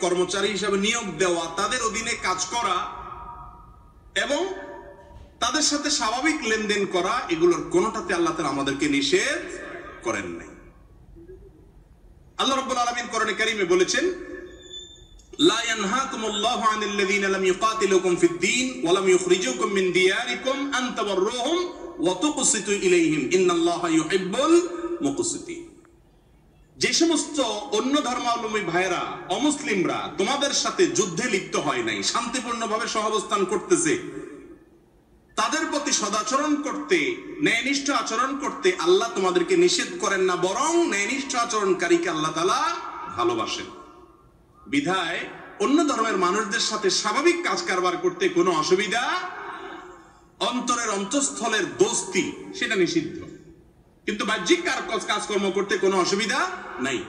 কর্মচারী হিসাবে নিয়োগ দেওয়া, তাদের অধীনে কাজ করা এবং তাদের সাথে স্বাভাবিক লেনদেন করা, এগুলোর কোনোটাতে আল্লাহ তাআলা আমাদেরকে নিষেধ করেন নাই। আল্লাহ রাব্বুল আলামিন কোরআনে কারীমে বলেছেন মুকসিতিন। যে সমস্ত অন্য ধর্মাবলম্বী ভাইয়েরা, অমুসলিমরা তোমাদের সাথে যুদ্ধে লিপ্ত হয় নাই, শান্তিপূর্ণভাবে সহাবস্থান করতেছে, তাদের প্রতি সদাচরণ করতে, ন্যায়নিষ্ঠ আচরণ করতে আল্লাহ তোমাদেরকে নিষেধ করেন না, বরং ন্যায়নিষ্ঠ আচরণকারীকে আল্লাহ তালা ভালোবাসেন। বিধায় অন্য ধর্মের মানুষদের সাথে স্বাভাবিক কাজ কারবার করতে কোনো অসুবিধা, অন্তরের অন্তঃস্থলের দোস্তি, সেটা নিষিদ্ধ। কিন্তু বাহ্যিক কার- কাজকর্ম করতে কোনো অসুবিধা নাই।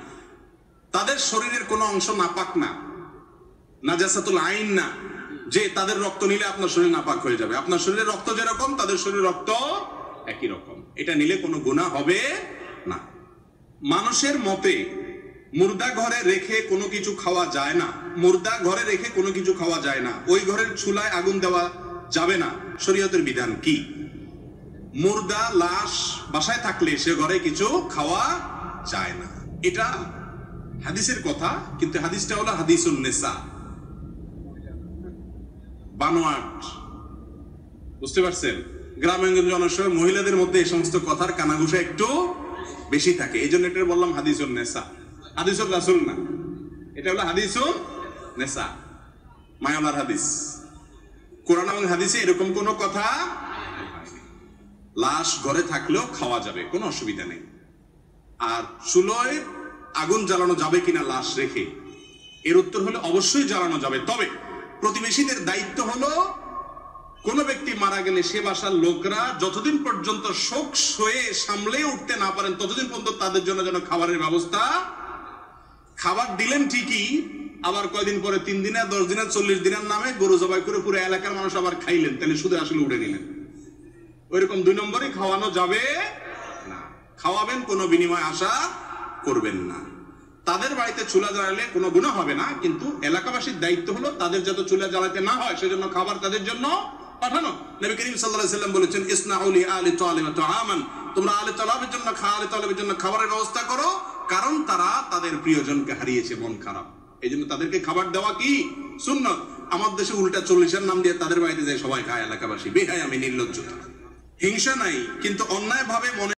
তাদের শরীরের কোনো অংশ নাপাক না। না নাজাসাতুল আইন না। যে তাদের রক্ত নিলে আপনার শরীর নাপাক হয়ে যাবে। আপনার শরীরে রক্ত যেরকম, তাদের শরীরে রক্ত একই রকম। এটা নিলে কোনো গুণা হবে না। মানুষের মতে মুর্দা ঘরে রেখে কোনো কিছু খাওয়া যায় না। মুর্দা ঘরে রেখে কোনো কিছু খাওয়া যায় না। ওই ঘরের চুলায় আগুন দেওয়া যাবে না। শরীয়তের বিধান কি? মুর্দা লাশ, বাসায় থাকলে সে ঘরে কিছু খাওয়া যায় না। এটা হাদিসের কথা, কিন্তু হাদিসটা হলো হাদিসুন নেসা। বানোয়াট। বুঝতে পারছেন? গ্রামাঞ্চল অনেক সময় মহিলাদের মধ্যে এই সমস্ত কথার কানাঘুষা একটু বেশি থাকে। এই জন্য এটা বললাম হাদিসুন নেসা। হাদিসুল রাসুল না। এটা হলো হাদিসুন নেসা। মায়ালার হাদিস। কোরআন এবং হাদিসে এরকম কোনো কথা লাশ ঘরে থাকলেও খাওয়া যাবে, কোনো অসুবিধা নেই। আর চুলোয় আগুন জ্বালানো যাবে কিনা লাশ রেখে? এর উত্তর হলে অবশ্যই জ্বালানো যাবে। তবে প্রতিবেশীদের দায়িত্ব হলো, কোন ব্যক্তি মারা গেলে সে বাসার লোকরা যতদিন পর্যন্ত শোক সয়ে সামলে উঠতে না পারেন, ততদিন পর্যন্ত তাদের জন্য যেন খাবারের ব্যবস্থা, খাবার দিলেন ঠিকই, আবার কয়দিন পরে, তিন দিনে দশ দিনের, চল্লিশ দিনের নামে গরু জবাই করে পুরো এলাকার মানুষ আবার খাইলেন। তাহলে শুধু আসলে উঠে নিলেন। ওইরকম দুই নম্বরই খাওয়ানো যাবে না। খাওয়াবেন, কোনো বিনিময় আশা করবেন না। তাদের বাড়িতে চুলা জ্বালালে কোনো গুণা হবে না, কিন্তু এলাকাবাসীর দায়িত্ব হলো তাদের যাতে চুলা জ্বালাতে না হয়, সেজন্য খাবার তাদের জন্য পাঠানো। নবী করিম আলাইহি সাল্লাম বলেছেন ইসনাউলি আলি তালিব তাআমান তোমরা আলে তালাবের জন্য খা আলে তালাবের জন্য খাবারের ব্যবস্থা করো, কারণ তারা তাদের প্রিয়জনকে হারিয়েছে, মন খারাপ। এই জন্য তাদেরকে খাবার দেওয়া কি? সুন্নত। আমার দেশে উল্টা চল্লিশের নাম দিয়ে তাদের বাড়িতে যায় সবাই খায়, এলাকাবাসী। বেহায় আমি নির্লজ্জতা হিংসা নাই কিন্তু অন্যায় ভাবে মনে